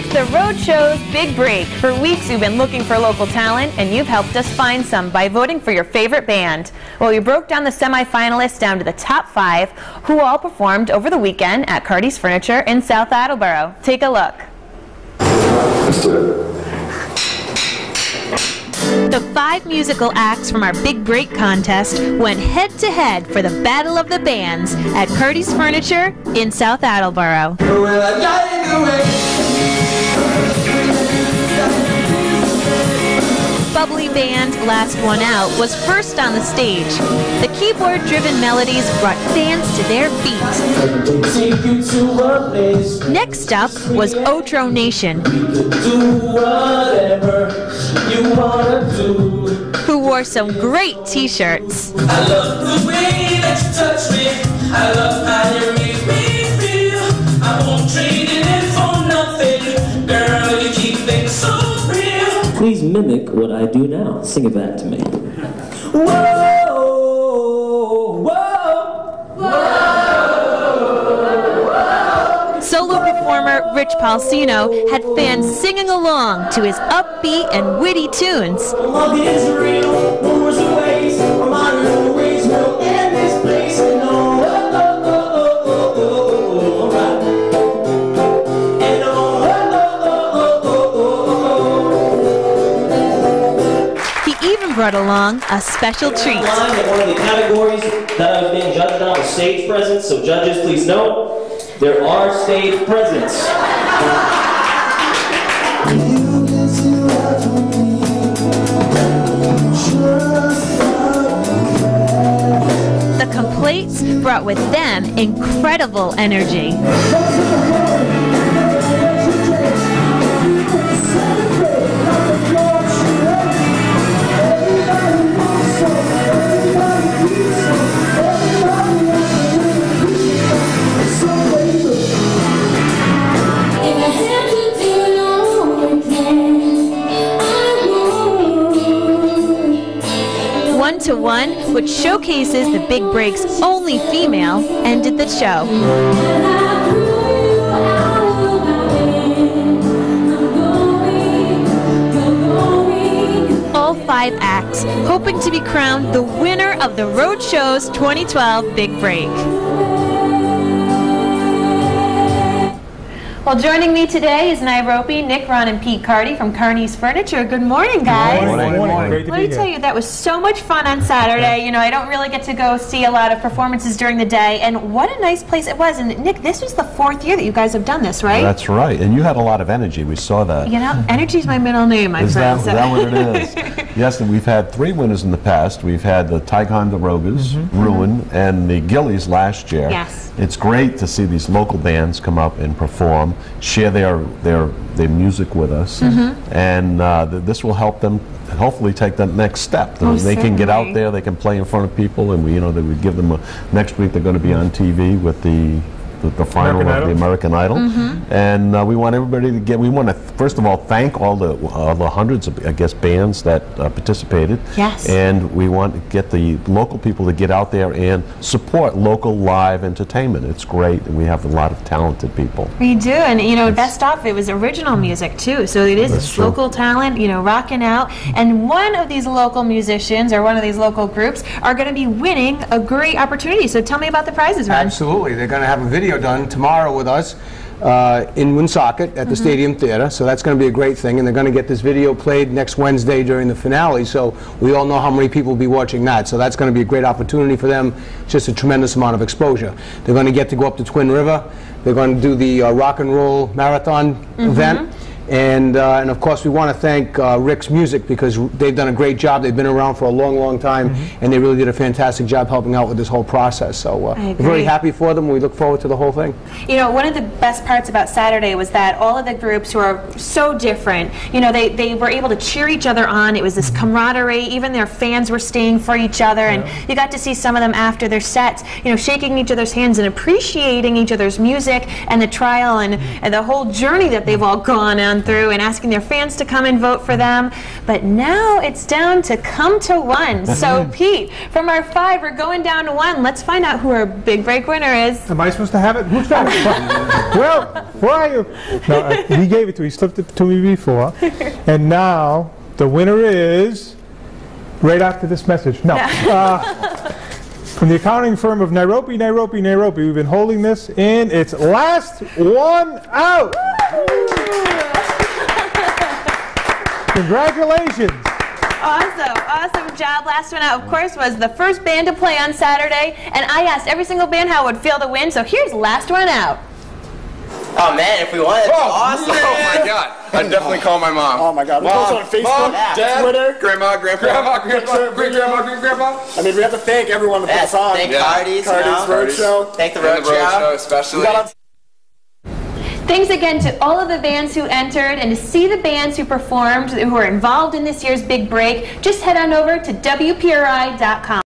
It's the Rhode Show's Big Break. For weeks, you've been looking for local talent, and you've helped us find some by voting for your favorite band. Well, we broke down the semifinalists down to the top five, who all performed over the weekend at Cardi's Furniture in South Attleboro. Take a look. The five musical acts from our Big Break contest went head to head for the Battle of the Bands at Cardi's Furniture in South Attleboro. Bubbly band Last One Out was first on the stage. The keyboard driven melodies brought fans to their feet. Next up was Otro Nation, who wore some great t shirts. Mimic what I do now. Sing it back to me. Whoa, whoa. Solo performer Rich Palsino had fans singing along to his upbeat and witty tunes. Brought along a special treat. One of the categories that I was being judged on was stage presence, so judges, please note, there are stage presents. The complaints brought with them incredible energy. To One, which showcases the Big Break's only female, ended the show. All five acts, hoping to be crowned the winner of the Rhode Show's 2012 Big Break. Well, joining me today is NiRoPe, Nick, Ron, and Pete Cardi from Cardi's Furniture. Good morning, guys. Morning. Morning. Great to Let be me tell you, that was so much fun on Saturday. You know, I don't really get to go see a lot of performances during the day, and what a nice place it was. And Nick, this was the fourth year that you guys have done this, right? That's right, and you had a lot of energy. We saw that. you know, energy's my middle name, my Is that, friend. is that what it is? yes, and we've had three winners in the past. We've had the Ticonderogas, Ruin, and the Gillies last year. Mm-hmm. Yes. It's great to see these local bands come up and perform, share their their their music with us, Mm-hmm. and uh, th- this will help them hopefully take that next step. Most they can get out there, they can play in front of people, and we you know that we give them a next week they're going to be on TV with the the, the final American of the American Idol, Mm-hmm. and uh, we want everybody to get. We want to first of all thank all the uh, the hundreds of I guess bands that uh, participated. Yes. And we want to get the local people to get out there and support local live entertainment. It's great, and we have a lot of talented people. We do, and you know, best off, it was original music too. So it is That's true. local talent, you know, rocking out. And one of these local musicians or one of these local groups are going to be winning a great opportunity. So tell me about the prizes, Ron. Absolutely. They're going to have a video done tomorrow with us uh, in Woonsocket at the Stadium Theater, so that's going to be a great thing. And they're going to get this video played next Wednesday during the finale, so we all know how many people will be watching that. So that's going to be a great opportunity for them, just a tremendous amount of exposure. They're going to get to go up to Twin River. They're going to do the uh, rock and roll marathon event. And, uh, and of course, we want to thank uh, Rick's Music because they've done a great job. They've been around for a long, long time, and they really did a fantastic job helping out with this whole process. So uh, we're very happy for them. We look forward to the whole thing. You know, one of the best parts about Saturday was that all of the groups who are so different, you know, they, they were able to cheer each other on. It was this camaraderie. Even their fans were staying for each other. And you got to see some of them after their sets, you know, shaking each other's hands and appreciating each other's music and the trial and, and the whole journey that they've all gone on on through and asking their fans to come and vote for them. But now it's down to come to one. So, Pete, from our five, we're going down to one. Let's find out who our big break winner is. Am I supposed to have it? Who's got it? well, where are you? No, uh, he gave it to me. He slipped it to me before. And now the winner is right after this message. No. Uh, from the accounting firm of NiRoPe, NiRoPe, NiRoPe. We've been holding this in its last one out. Congratulations. Awesome, awesome job. Last one out, of course, was the first band to play on Saturday. And I asked every single band how it would feel to win. So here's last one out. Oh man, if we won, it's oh, awesome. Oh my god. I'd definitely call my mom. Oh my God! We Mom, post on Facebook, Mom, Yeah. Dad, Twitter. Grandma, Grandpa, Grandma, Grandpa, great grandma, great grandpa. I mean, we have to thank everyone that put Yes, us on. thank Yeah. Cardi's, you Cardi's know. Rhode Show. Thank the And road, road show, show. especially. Thanks again to all of the bands who entered and to see the bands who performed who are involved in this year's big break, just head on over to WPRI.com.